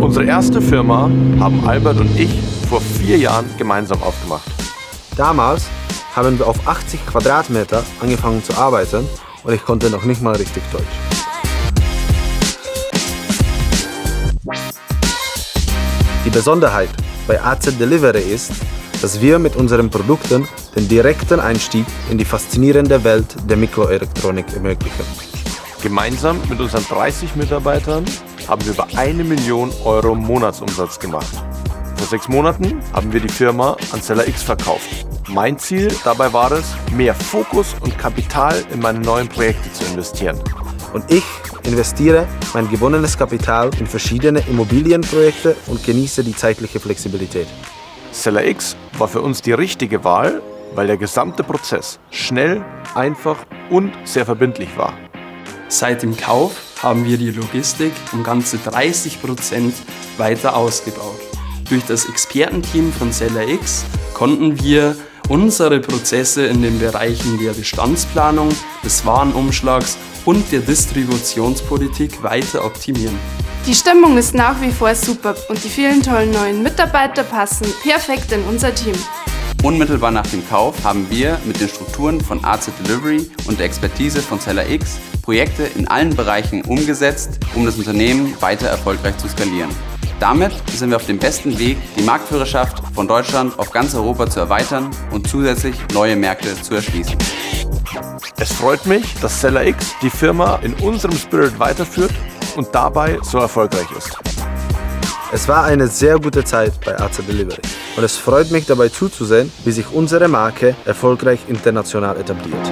Unsere erste Firma haben Albert und ich vor vier Jahren gemeinsam aufgemacht. Damals haben wir auf 80 Quadratmeter angefangen zu arbeiten und ich konnte noch nicht mal richtig Deutsch. Die Besonderheit bei AZ Delivery ist, dass wir mit unseren Produkten den direkten Einstieg in die faszinierende Welt der Mikroelektronik ermöglichen. Gemeinsam mit unseren 30 Mitarbeitern haben wir über eine Million Euro Monatsumsatz gemacht. Vor sechs Monaten haben wir die Firma an Seller X verkauft. Mein Ziel dabei war es, mehr Fokus und Kapital in meine neuen Projekte zu investieren. Und ich investiere mein gewonnenes Kapital in verschiedene Immobilienprojekte und genieße die zeitliche Flexibilität. Seller X war für uns die richtige Wahl, weil der gesamte Prozess schnell, einfach und sehr verbindlich war. Seit dem Kauf haben wir die Logistik um ganze 30 Prozent weiter ausgebaut. Durch das Expertenteam von Seller X konnten wir unsere Prozesse in den Bereichen der Bestandsplanung, des Warenumschlags und der Distributionspolitik weiter optimieren. Die Stimmung ist nach wie vor super und die vielen tollen neuen Mitarbeiter passen perfekt in unser Team. Unmittelbar nach dem Kauf haben wir mit den Strukturen von AZ Delivery und der Expertise von Seller X Projekte in allen Bereichen umgesetzt, um das Unternehmen weiter erfolgreich zu skalieren. Damit sind wir auf dem besten Weg, die Marktführerschaft von Deutschland auf ganz Europa zu erweitern und zusätzlich neue Märkte zu erschließen. Es freut mich, dass Seller X die Firma in unserem Spirit weiterführt und dabei so erfolgreich ist. Es war eine sehr gute Zeit bei AZ Delivery und es freut mich dabei zuzusehen, wie sich unsere Marke erfolgreich international etabliert.